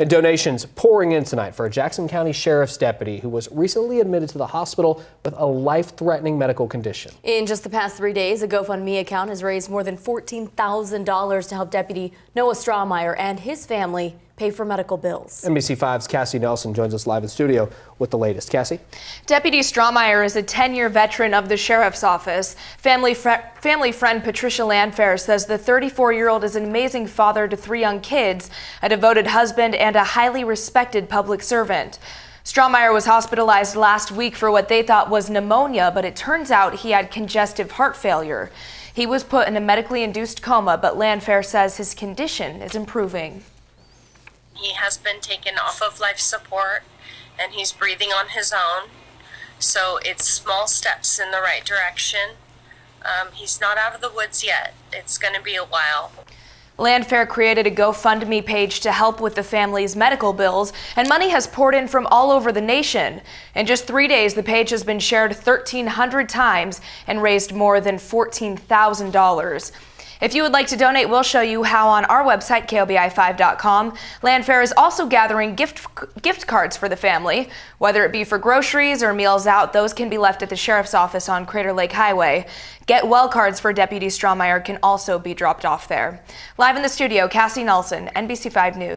And donations pouring in tonight for a Jackson County Sheriff's deputy who was recently admitted to the hospital with a life-threatening medical condition. In just the past three days, a GoFundMe account has raised more than $14,000 to help Deputy Noah Strohmeyer and his family pay for medical bills. NBC5's Cassie Nelson joins us live in studio with the latest. Cassie? Deputy Strohmeyer is a 10-year veteran of the Sheriff's Office. Family, fr family friend Patricia Landfair says the 34-year-old is an amazing father to three young kids, a devoted husband, and a highly respected public servant. Strohmeyer was hospitalized last week for what they thought was pneumonia, but it turns out he had congestive heart failure. He was put in a medically induced coma, but Landfair says his condition is improving. He has been taken off of life support and he's breathing on his own. So it's small steps in the right direction. Um, he's not out of the woods yet. It's going to be a while. Landfair created a GoFundMe page to help with the family's medical bills, and money has poured in from all over the nation. In just three days, the page has been shared 1,300 times and raised more than $14,000. If you would like to donate, we'll show you how on our website, KOBI5.com. Landfair is also gathering gift, gift cards for the family. Whether it be for groceries or meals out, those can be left at the Sheriff's Office on Crater Lake Highway. Get well cards for Deputy Strohmeyer can also be dropped off there. Live in the studio, Cassie Nelson, NBC5 News.